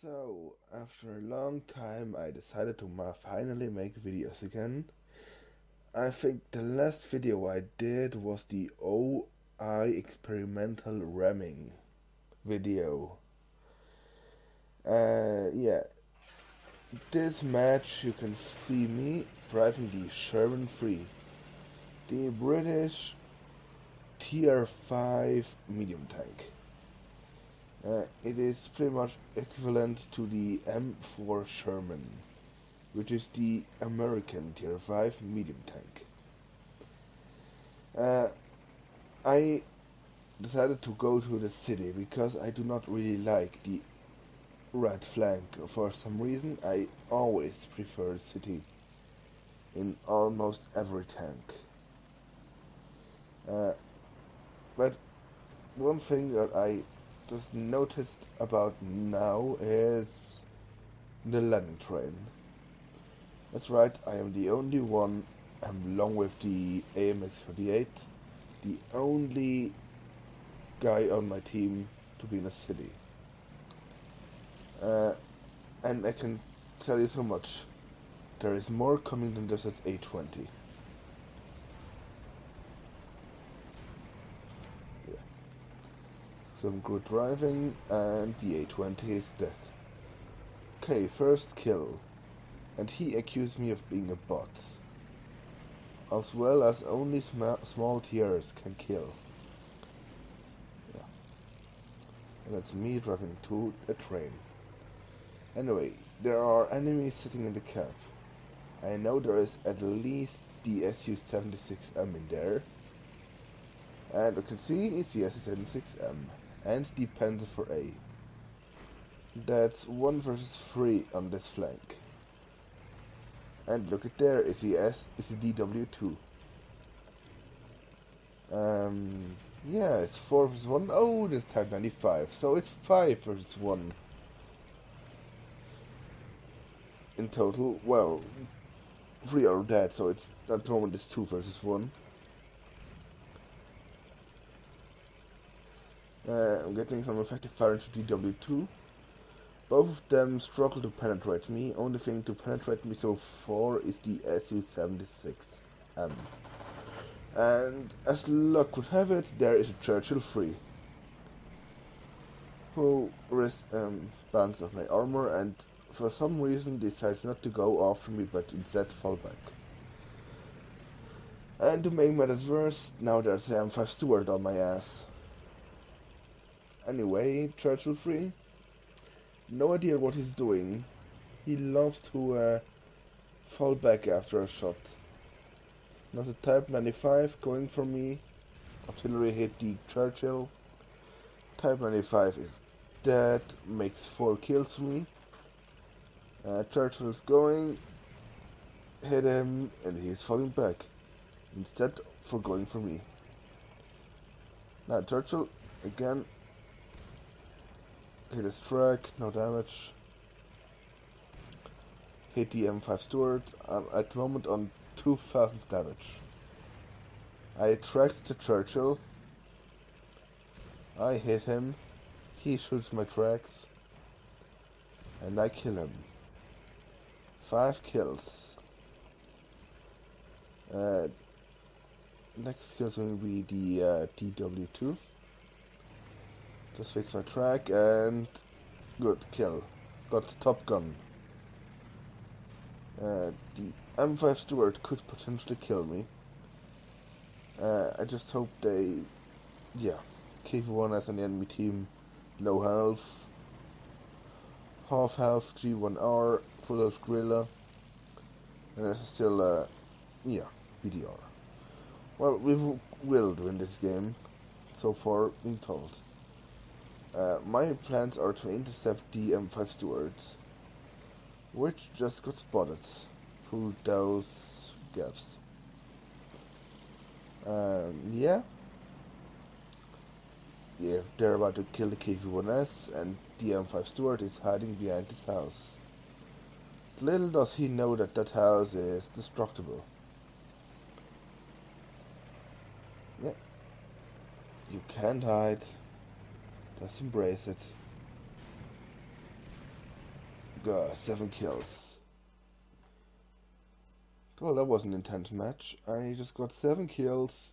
So, after a long time, I decided to finally make videos again. I think the last video I did was the OI experimental ramming video. Uh, yeah. This match, you can see me driving the Sherman 3, the British Tier 5 medium tank. Uh, it is pretty much equivalent to the M4 Sherman, which is the American Tier 5 medium tank. Uh, I decided to go to the city because I do not really like the right flank. For some reason, I always prefer city in almost every tank. Uh, but one thing that I just noticed about now is the landing train. That's right, I am the only one, along with the AMX 48, the only guy on my team to be in a city. Uh, and I can tell you so much. There is more coming than just at 820. Yeah. Some good driving, and the 820 is dead. Okay, first kill. And he accused me of being a bot. As well as only sma- small tiers can kill. Yeah. And that's me driving to a train. Anyway, there are enemies sitting in the cab. I know there is at least the SU-76M in there. And you can see it's the SU-76M and the Panzer 4A. That's 1 versus 3 on this flank. And look at there, it's the S, it's the DW2. Um, yeah, it's 4 versus 1. Oh, that's Type 95, so it's 5 versus 1. In total. Well, three are dead, so it's at the moment it's two versus one. Uh, I'm getting some effective fire into DW2. Both of them struggle to penetrate me. Only thing to penetrate me so far is the SU-76M. And as luck would have it, there is a Churchill 3. Who risks um, bands of my armor and for some reason decides not to go after me but instead fall back. And to make matters worse, now there's a M5 Stuart on my ass. Anyway, Churchill 3, no idea what he's doing. He loves to uh, fall back after a shot. Not a Type 95 going for me. Artillery hit the Churchill. Type 95 is dead, makes 4 kills for me. Uh, is going, hit him, and he is falling back. Instead for going for me. Now Churchill again hit his track, no damage. Hit the M5 Stuart. I'm at the moment on 2000 damage. I tracked the Churchill. I hit him. He shoots my tracks. And I kill him. Five kills. Uh, next kill is going to be the uh, DW2. Just fix my track and good kill. Got Top Gun. Uh, the M5 Stuart could potentially kill me. Uh, I just hope they, yeah, KV1 as an enemy team, low health, half health, G1R, full health Gorilla, and still, uh, yeah, PDR. Well, we will win this game, so far being told. Uh, my plans are to intercept the M5 Stuarts, which just got spotted through those gaps. Um, yeah. Yeah, they're about to kill the KV-1S, and the M5 Stuart is hiding behind his house. Little does he know that that house is destructible. Yeah. You can't hide. Just embrace it. God, seven kills. Well, that was an intense match. I just got seven kills,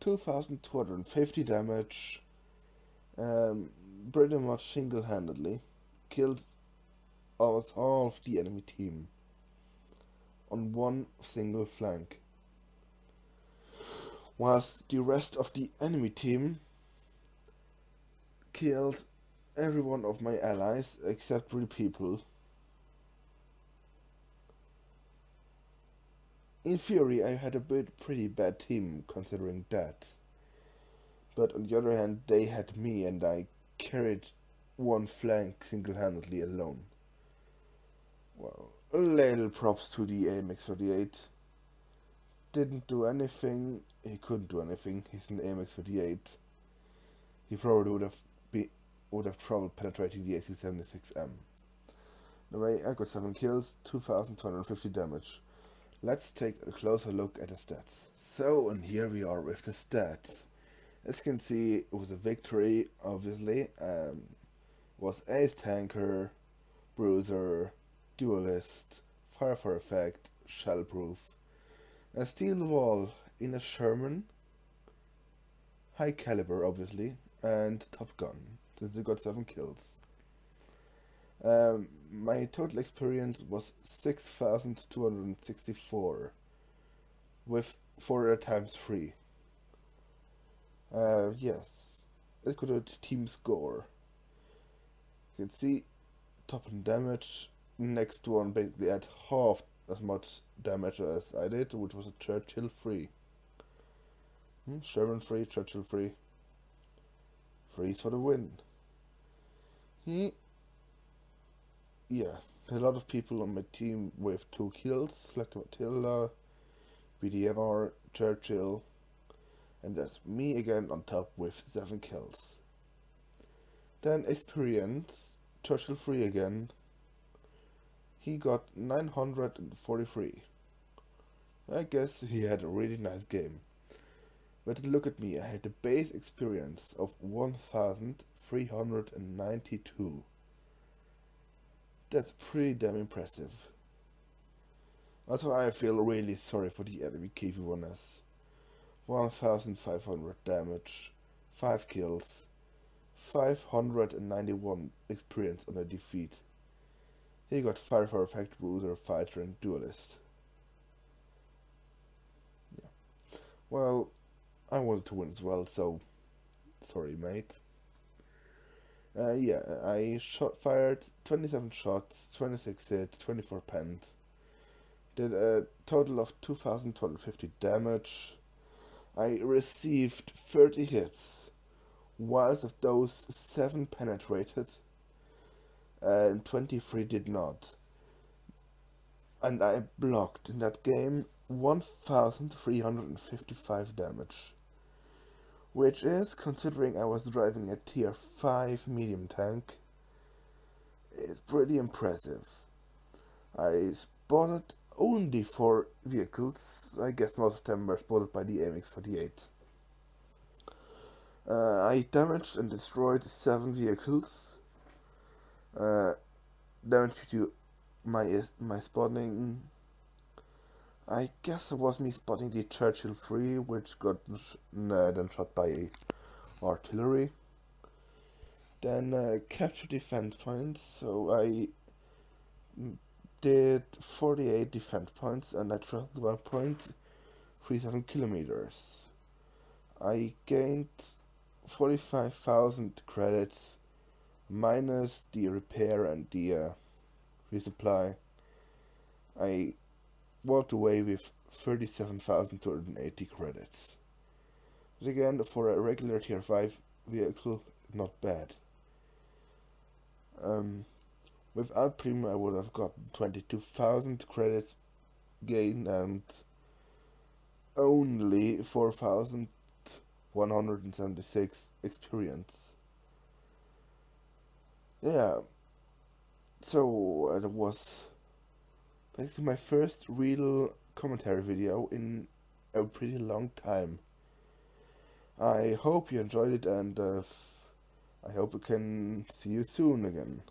2,250 damage, um, pretty much single-handedly. Killed almost all of the enemy team on one single flank. Whilst the rest of the enemy team killed every one of my allies except three people. In theory, I had a pretty bad team considering that. But on the other hand, they had me and I carried one flank single-handedly alone. Well, a little props to the AMX-38. Didn't do anything, he couldn't do anything, he's an AMX-38. He probably would have be, would have trouble penetrating the AC-76M. Anyway, I got 7 kills, 2250 damage. Let's take a closer look at the stats. So, and here we are with the stats. As you can see, it was a victory, obviously. Um, was Ace Tanker, Bruiser, Duelist, Fire for Effect, Shellproof, a Steel Wall in a Sherman, High Caliber, obviously, and Top Gun, since I got 7 kills. Um, my total experience was 6,264 with 4 times 3. Uh, yes, let's go to team score. You can see top and damage, next one basically had half as much damage as I did, which was a Churchill free. Hmm, Sherman free, Churchill free. Freeze for the win. He yeah, a lot of people on my team with two kills, like Matilda, BDMR, Churchill, and there's me again on top with seven kills. Then experience, Churchill free again. He got 943. I guess he had a really nice game. But look at me, I had a base experience of 1392. That's pretty damn impressive. Also, I feel really sorry for the enemy KV-1S. 1500 damage, 5 kills, 591 experience on a defeat. He got Fire for Effect, Bruiser, Fighter, and Duelist. Yeah. Well, I wanted to win as well, so sorry, mate. Uh, yeah, I shot fired 27 shots, 26 hit, 24 pent. Did a total of 2,250 damage. I received 30 hits, whilst of those 7 penetrated and 23 did not. And I blocked in that game 1,355 damage which is, considering I was driving a tier 5 medium tank, is pretty impressive. I spotted only 4 vehicles, I guess most of them were spotted by the AMX-48. Uh, I damaged and destroyed 7 vehicles. Uh, damage to my, my spotting I guess it was me spotting the Churchill 3, which got uh, then shot by artillery. Then uh, capture defense points, so I did 48 defense points and I traveled 1.37 kilometers. I gained 45,000 credits minus the repair and the uh, resupply. I walked away with 37,280 credits. But again, for a regular tier 5 vehicle, not bad. Um, without premium, I would have gotten 22,000 credits gain and only 4,176 experience. Yeah, so it was basically my first real commentary video in a pretty long time. I hope you enjoyed it and uh, I hope we can see you soon again.